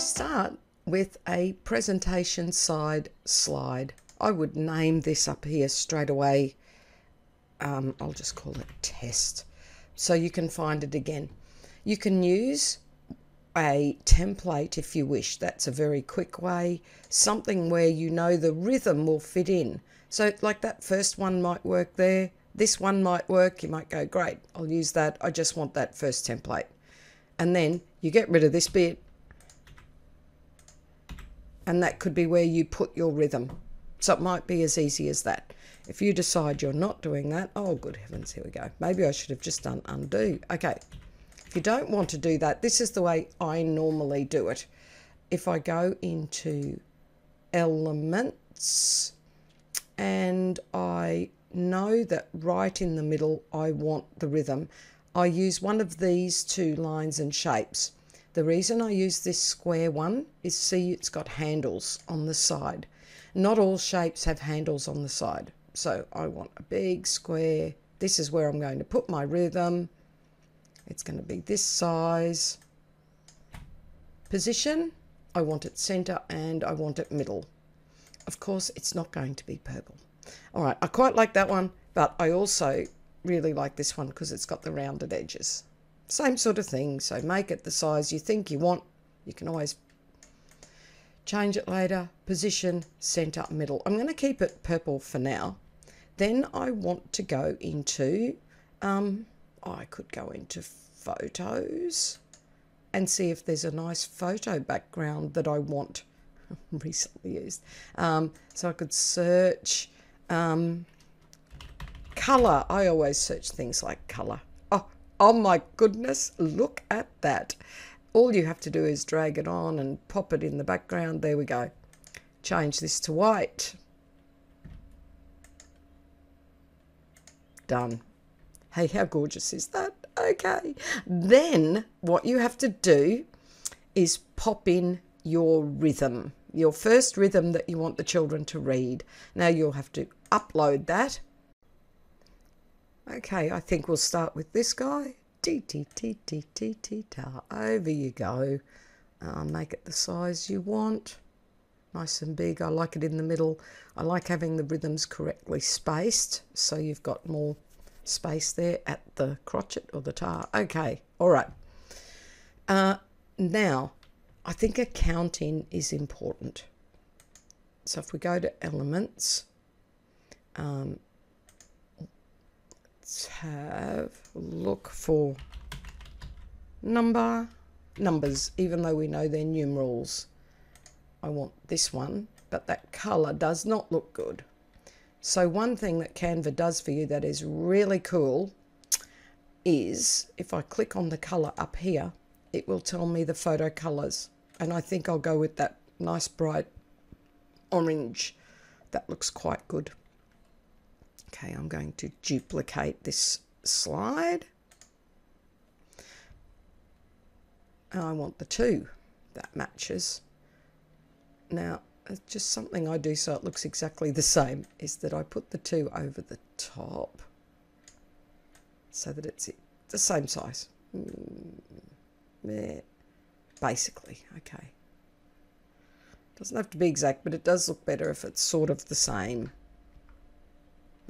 start with a presentation side slide. I would name this up here straight away. Um, I'll just call it test. So you can find it again. You can use a template if you wish. That's a very quick way. Something where you know the rhythm will fit in. So like that first one might work there. This one might work. You might go, great, I'll use that. I just want that first template. And then you get rid of this bit. And that could be where you put your rhythm. So it might be as easy as that. If you decide you're not doing that, oh, good heavens, here we go. Maybe I should have just done undo. Okay, if you don't want to do that, this is the way I normally do it. If I go into elements and I know that right in the middle I want the rhythm, I use one of these two lines and shapes. The reason I use this square one is see it's got handles on the side. Not all shapes have handles on the side. So I want a big square. This is where I'm going to put my rhythm. It's going to be this size. Position, I want it center and I want it middle. Of course, it's not going to be purple. All right, I quite like that one, but I also really like this one because it's got the rounded edges. Same sort of thing, so make it the size you think you want. You can always change it later. Position, center, middle. I'm going to keep it purple for now. Then I want to go into, um, I could go into photos and see if there's a nice photo background that I want recently used. Um, so I could search um, color. I always search things like color. Oh, my goodness, look at that. All you have to do is drag it on and pop it in the background. There we go. Change this to white. Done. Hey, how gorgeous is that? Okay. Then what you have to do is pop in your rhythm, your first rhythm that you want the children to read. Now you'll have to upload that. Okay, I think we'll start with this guy. T T T T T T ta. Over you go. Uh, make it the size you want. Nice and big. I like it in the middle. I like having the rhythms correctly spaced so you've got more space there at the crotchet or the tar. Okay, all right. Uh, now, I think a accounting is important. So if we go to elements, um, have look for number numbers, even though we know they're numerals. I want this one, but that color does not look good. So one thing that Canva does for you that is really cool is if I click on the color up here, it will tell me the photo colors. And I think I'll go with that nice bright orange. That looks quite good. Okay, I'm going to duplicate this slide. And I want the two that matches. Now, just something I do so it looks exactly the same is that I put the two over the top so that it's the same size. Mm, basically, okay. Doesn't have to be exact, but it does look better if it's sort of the same.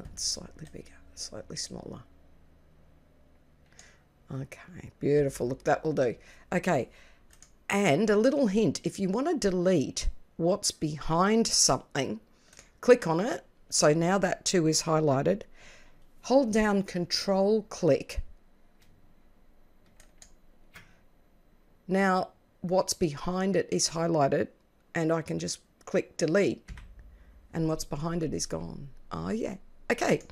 Not slightly bigger, slightly smaller. Okay, beautiful. Look, that will do. Okay, and a little hint, if you want to delete what's behind something, click on it. So now that too is highlighted. Hold down control click. Now what's behind it is highlighted and I can just click delete and what's behind it is gone. Oh yeah. Okay.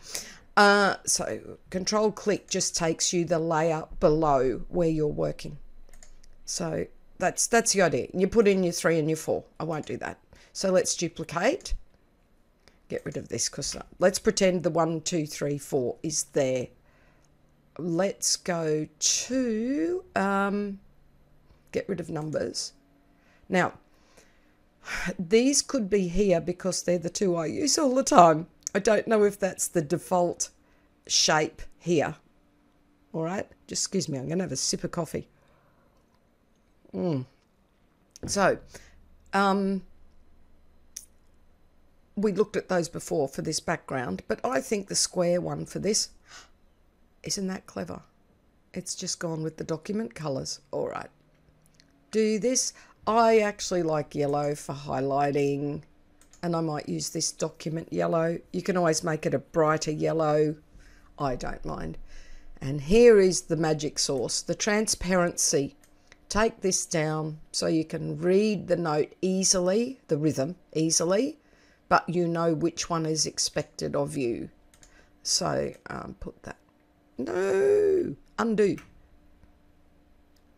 Uh, so control click just takes you the layer below where you're working. So that's that's the idea. You put in your three and your four. I won't do that. So let's duplicate. Get rid of this because uh, let's pretend the one, two, three, four is there. Let's go to um, get rid of numbers. Now, these could be here because they're the two I use all the time. I don't know if that's the default shape here. All right, just excuse me, I'm going to have a sip of coffee. Mm. So, um, we looked at those before for this background, but I think the square one for this, isn't that clever? It's just gone with the document colours. All right. Do this. I actually like yellow for highlighting and I might use this document yellow. You can always make it a brighter yellow. I don't mind. And here is the magic sauce, the transparency. Take this down so you can read the note easily, the rhythm easily, but you know which one is expected of you. So um, put that. No, undo.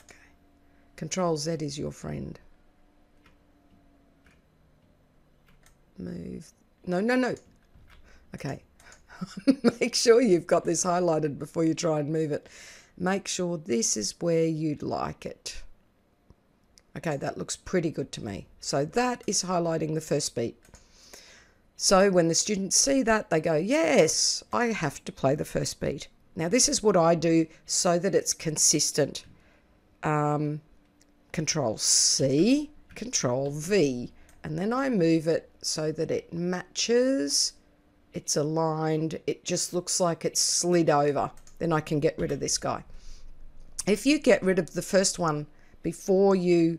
Okay. Control Z is your friend. Move. No, no, no. Okay. Make sure you've got this highlighted before you try and move it. Make sure this is where you'd like it. Okay, that looks pretty good to me. So that is highlighting the first beat. So when the students see that, they go, yes, I have to play the first beat. Now this is what I do so that it's consistent. Um, control C, Control V, and then I move it so that it matches, it's aligned, it just looks like it's slid over. Then I can get rid of this guy. If you get rid of the first one before you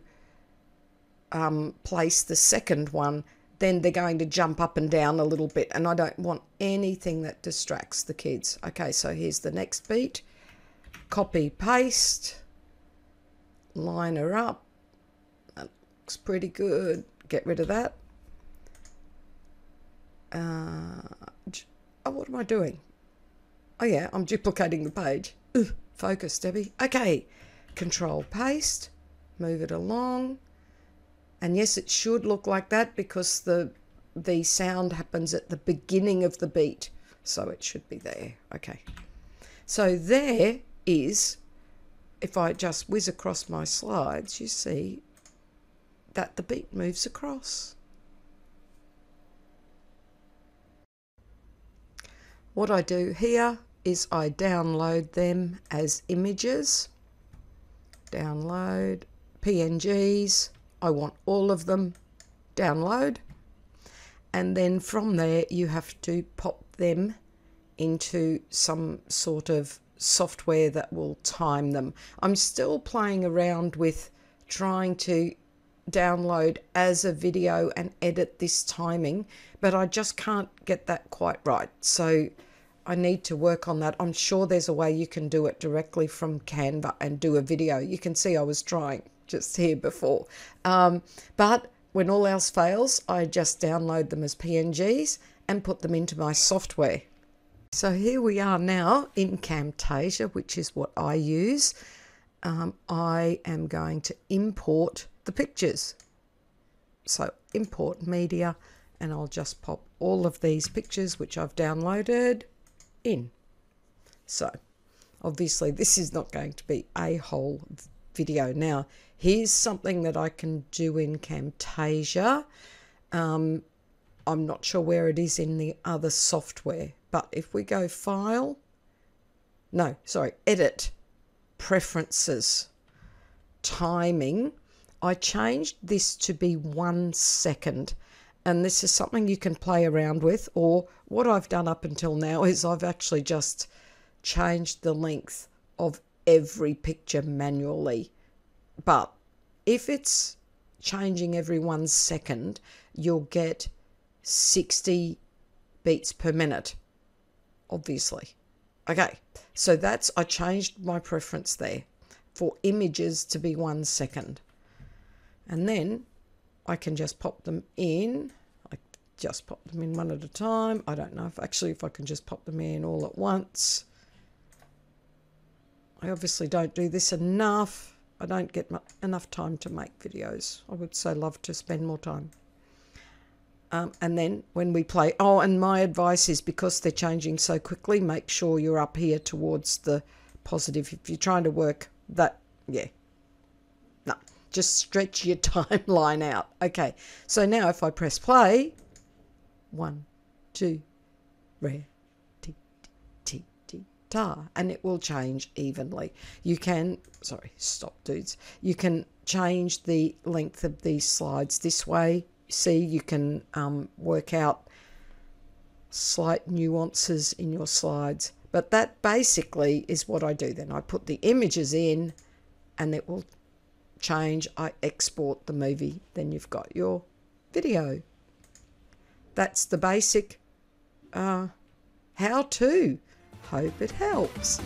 um, place the second one, then they're going to jump up and down a little bit. And I don't want anything that distracts the kids. Okay, so here's the next beat. Copy, paste, line her up. That looks pretty good. Get rid of that. Uh, oh, what am I doing? Oh yeah, I'm duplicating the page. Ugh, focus, Debbie. Okay, control paste, move it along. And yes, it should look like that because the the sound happens at the beginning of the beat. So it should be there. Okay. So there is, if I just whiz across my slides, you see that the beat moves across. What I do here is I download them as images. Download PNGs. I want all of them. Download. And then from there, you have to pop them into some sort of software that will time them. I'm still playing around with trying to download as a video and edit this timing, but I just can't get that quite right. So I need to work on that. I'm sure there's a way you can do it directly from Canva and do a video. You can see I was trying just here before. Um, but when all else fails, I just download them as PNGs and put them into my software. So here we are now in Camtasia, which is what I use. Um, I am going to import the pictures. So import media and I'll just pop all of these pictures which I've downloaded in. So obviously this is not going to be a whole video. Now here's something that I can do in Camtasia. Um, I'm not sure where it is in the other software, but if we go file, no, sorry, edit, preferences, timing, I changed this to be one second. And this is something you can play around with. Or what I've done up until now is I've actually just changed the length of every picture manually. But if it's changing every one second, you'll get 60 beats per minute, obviously. Okay, so that's, I changed my preference there for images to be one second and then I can just pop them in I just pop them in one at a time. I don't know if actually if I can just pop them in all at once. I obviously don't do this enough. I don't get enough time to make videos. I would so love to spend more time. Um, and then when we play oh and my advice is because they're changing so quickly make sure you're up here towards the positive. If you're trying to work that yeah just stretch your timeline out. Okay, so now if I press play, one, two, re, ti, ti, ti, ta, and it will change evenly. You can, sorry, stop dudes. You can change the length of these slides this way. See, you can um, work out slight nuances in your slides. But that basically is what I do then. I put the images in and it will change. I export the movie. Then you've got your video. That's the basic uh, how to. Hope it helps.